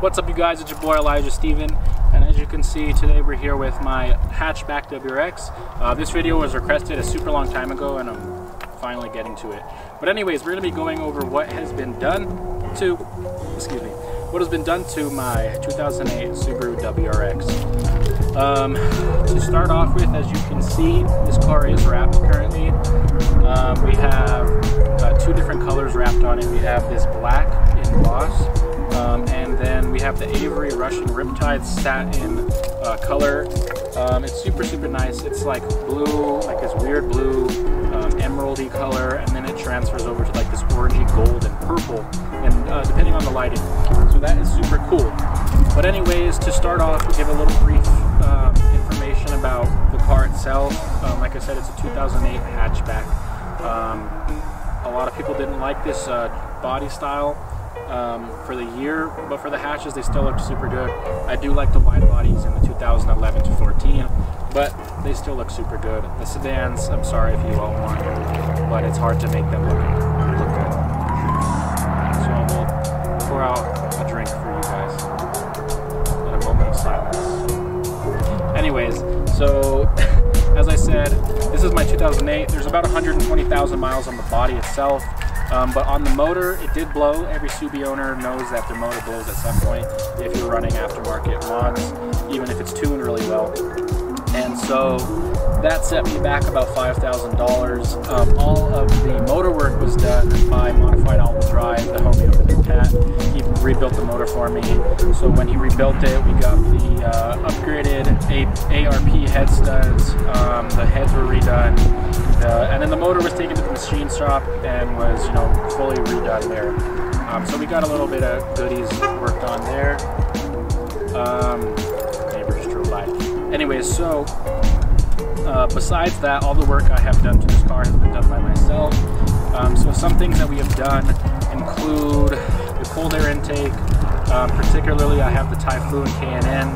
What's up you guys, it's your boy Elijah Steven and as you can see today we're here with my hatchback WRX. Uh, this video was requested a super long time ago and I'm finally getting to it. But anyways, we're going to be going over what has been done to, excuse me, what has been done to my 2008 Subaru WRX. Um, to start off with, as you can see, this car is wrapped currently. Um, we have uh, two different colors wrapped on it. We have this black gloss um, and then we have the Avery Rushing Riptide satin uh, color. Um, it's super, super nice. It's like blue, like this weird blue, um, emeraldy color, and then it transfers over to like this orangey gold and purple, and uh, depending on the lighting. So that is super cool. But anyways, to start off, we'll give a little brief um, information about the car itself. Um, like I said, it's a 2008 hatchback. Um, a lot of people didn't like this uh, body style um, for the year, but for the hatches, they still look super good. I do like the wide bodies in the 2011 to 14, but they still look super good. The sedans, I'm sorry if you all want, but it's hard to make them look, look good. So we'll pour out a drink for you guys in a moment of silence. Anyways, so as I said, this is my 2008. There's about 120,000 miles on the body itself. Um, but on the motor, it did blow. Every Subi owner knows that their motor blows at some point if you're running aftermarket mods, even if it's tuned really well. And so that set me back about $5,000. Um, all of the motor work was done by Modified All Drive, the homie over there, Pat. He rebuilt the motor for me. So when he rebuilt it, we got the uh, upgraded ARP head studs. Um, the heads were redone. Uh, and then the motor was taken to the machine shop and was, you know, fully redone there. Um, so we got a little bit of goodies worked on there. Um, neighbor just drove by. Anyways, so uh, besides that, all the work I have done to this car has been done by myself. Um, so some things that we have done include the cold air intake. Um, particularly, I have the Typhoon K&N.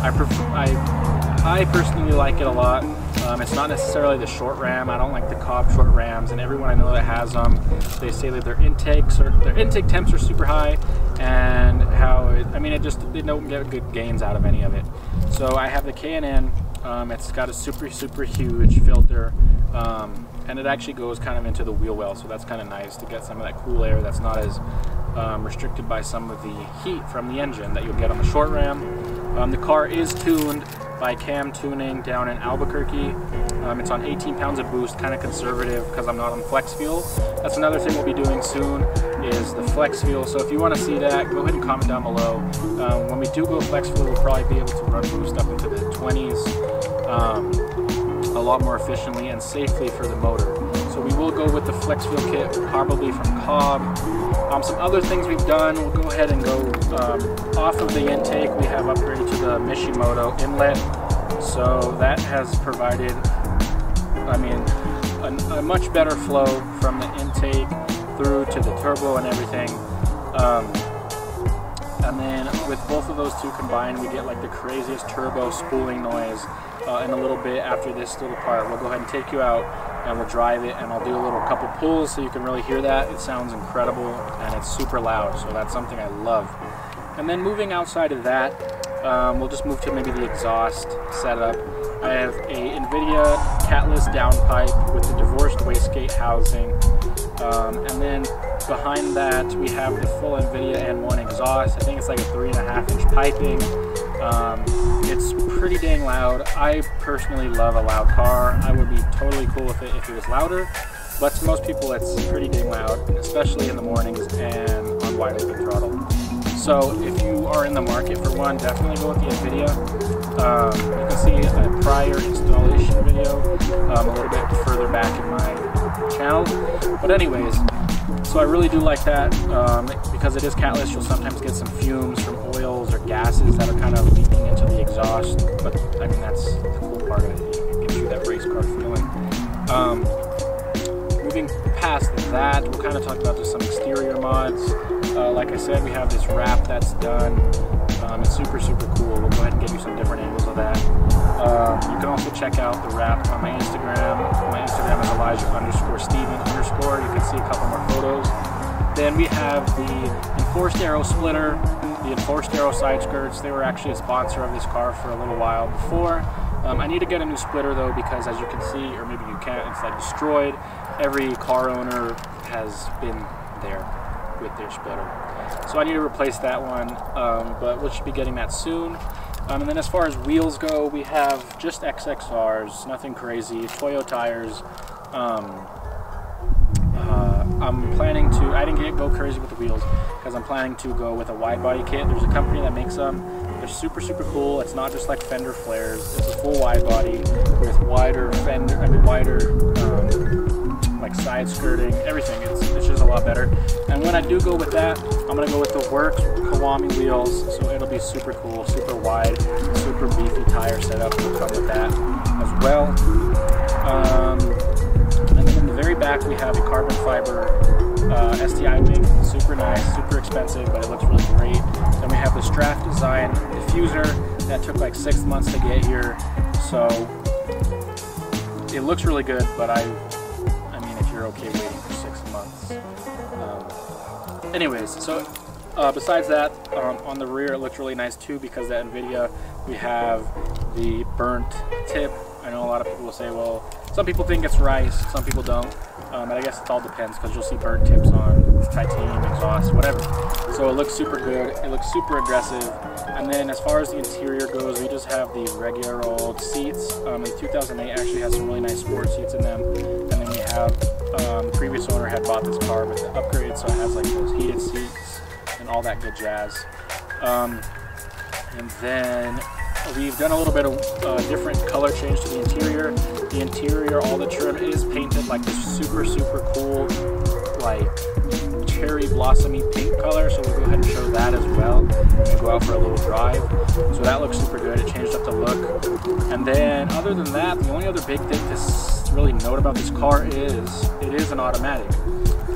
I, I, I personally like it a lot. Um, it's not necessarily the short ram. I don't like the Cobb short rams, and everyone I know that has them, they say that their intakes or their intake temps are super high, and how it, I mean, it just they don't get good gains out of any of it. So I have the K&N. Um, it's got a super super huge filter, um, and it actually goes kind of into the wheel well, so that's kind of nice to get some of that cool air that's not as um, restricted by some of the heat from the engine that you'll get on the short ram. Um, the car is tuned by Cam Tuning down in Albuquerque. Um, it's on 18 pounds of boost, kind of conservative because I'm not on flex fuel. That's another thing we'll be doing soon is the flex fuel. So if you want to see that, go ahead and comment down below. Um, when we do go flex fuel, we'll probably be able to run boost up into the 20s um, a lot more efficiently and safely for the motor. So we will go with the flex fuel kit, probably from Cobb. Um, some other things we've done, we'll go ahead and go um, off of the intake. We have upgraded to the Mishimoto inlet. So that has provided, I mean, a, a much better flow from the intake through to the turbo and everything. Um, and then with both of those two combined, we get like the craziest turbo spooling noise. Uh, in a little bit after this little part, we'll go ahead and take you out and we'll drive it and I'll do a little couple pulls so you can really hear that. It sounds incredible and it's super loud, so that's something I love. And then moving outside of that, um, we'll just move to maybe the exhaust setup. I have a Invidia catless downpipe with the divorced wastegate housing. Um, and then behind that, we have the full Invidia N1 exhaust. I think it's like a three and a half inch piping. Um, it's pretty dang loud. I personally love a loud car. I would be totally cool with it if it was louder, but to most people it's pretty dang loud, especially in the mornings and on wide open throttle. So if you are in the market for one, definitely go with the Invidia. Um, you can see a prior installation video um, a little bit further back in my channel. But anyways, so I really do like that um, because it is catless. You'll sometimes get some fumes from oils or gases that are kind of leaking into the exhaust. But I mean, that's the cool part of it. It gives you that race car feeling. Um, moving past that, we'll kind of talk about just some exterior mods. Uh, like I said, we have this wrap that's done. Also check out the wrap on my Instagram. My Instagram is Elijah underscore Steven underscore. You can see a couple more photos. Then we have the enforced Arrow splitter, the Enforced Arrow side skirts. They were actually a sponsor of this car for a little while before. Um, I need to get a new splitter though because as you can see, or maybe you can't, it's like destroyed. Every car owner has been there with their splitter. So I need to replace that one, um, but we should be getting that soon. Um, and then as far as wheels go, we have just XXRs, nothing crazy, Toyo tires. Um, uh, I'm planning to, I didn't get, go crazy with the wheels because I'm planning to go with a wide body kit. There's a company that makes them. They're super, super cool. It's not just like fender flares. It's a full wide body with wider fender, I mean wider um, like side skirting, everything. It's, it's just a lot better. And when I do go with that, I'm gonna go with the Works Kiwami wheels. So it'll be super cool, super wide, super beefy tire setup will come with that as well. Um, and then in the very back we have a carbon fiber uh, STI wing, super nice, super expensive, but it looks really great. Then we have the Strafe Design diffuser that took like six months to get here. So it looks really good, but I, you're okay waiting for six months. Um, anyways, so uh, besides that, um, on the rear it looks really nice too because that Invidia, we have the burnt tip. I know a lot of people will say, well, some people think it's rice, some people don't. Um, and I guess it all depends because you'll see burnt tips on titanium exhaust, whatever. So it looks super good. It looks super aggressive. And then as far as the interior goes, we just have the regular old seats. Um, the 2008 actually has some really nice sport seats in them. And then we have, um, the previous owner had bought this car with the upgrade, so it has like those heated seats and all that good jazz. Um, and then We've done a little bit of uh, different color change to the interior. The interior, all the trim is painted like this super, super cool, like cherry blossomy pink color. So we'll go ahead and show that as well. We'll go out for a little drive. So that looks super good. It changed up the look. Other than that, the only other big thing to really note about this car is it is an automatic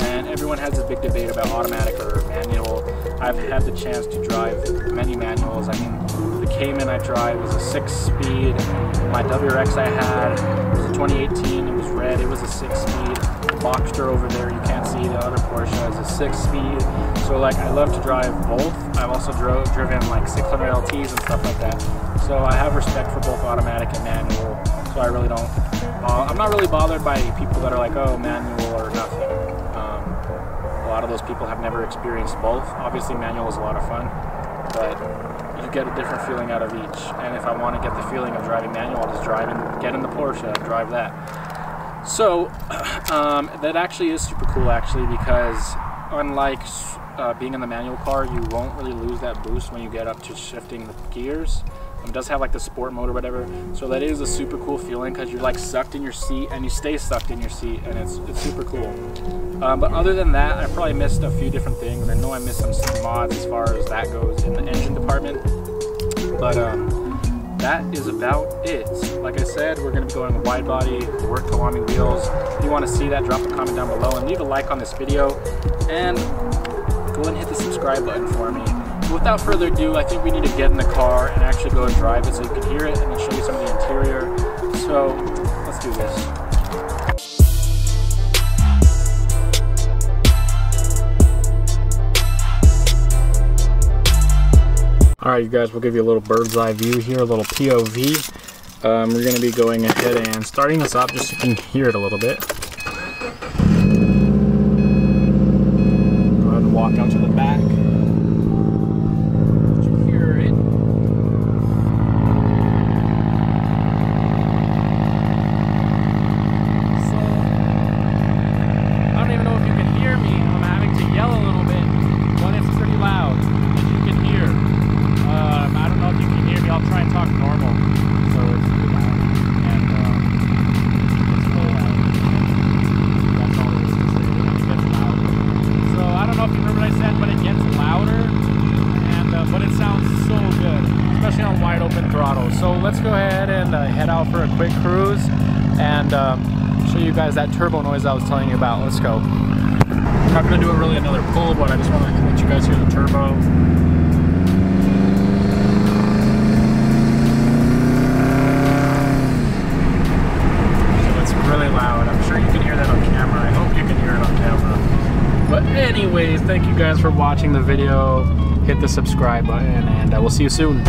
and everyone has this big debate about automatic or manual. I've had the chance to drive many manuals. I mean, the Cayman I drive is a six-speed. My WRX I had was a 2018. It was red. It was a six-speed. Boxster over there, you can't see the other Porsche is a six-speed. So like, I love to drive both. I've also drove driven like 600 LTs and stuff like that. So I have respect for both automatic and manual. So I really don't. Uh, I'm not really bothered by people that are like, oh, manual or nothing A lot of those people have never experienced both. Obviously manual is a lot of fun, but you get a different feeling out of each. And if I want to get the feeling of driving manual, I'll just drive and get in the Porsche and drive that. So um, that actually is super cool actually because unlike uh, being in the manual car, you won't really lose that boost when you get up to shifting the gears. It does have like the sport mode or whatever. So that is a super cool feeling because you're like sucked in your seat and you stay sucked in your seat and it's, it's super cool. Um, but other than that, I probably missed a few different things. I know I missed some mods as far as that goes in the engine department. But um, that is about it. Like I said, we're going to be going with wide body, work Kiwami wheels. If you want to see that, drop a comment down below and leave a like on this video. And go and hit the subscribe button for me without further ado, I think we need to get in the car and actually go and drive it so you can hear it and then show you some of the interior. So let's do this. You guys, we'll give you a little bird's eye view here, a little POV. Um, we're gonna be going ahead and starting this up just so you can hear it a little bit. Go ahead and walk out to the back. Let's go ahead and uh, head out for a quick cruise and um, show you guys that turbo noise I was telling you about. Let's go. I'm not going to do a really another pull, but I just want to let you guys hear the turbo. So it's really loud. I'm sure you can hear that on camera. I hope you can hear it on camera. But anyways, thank you guys for watching the video hit the subscribe button, and uh, we'll see you soon.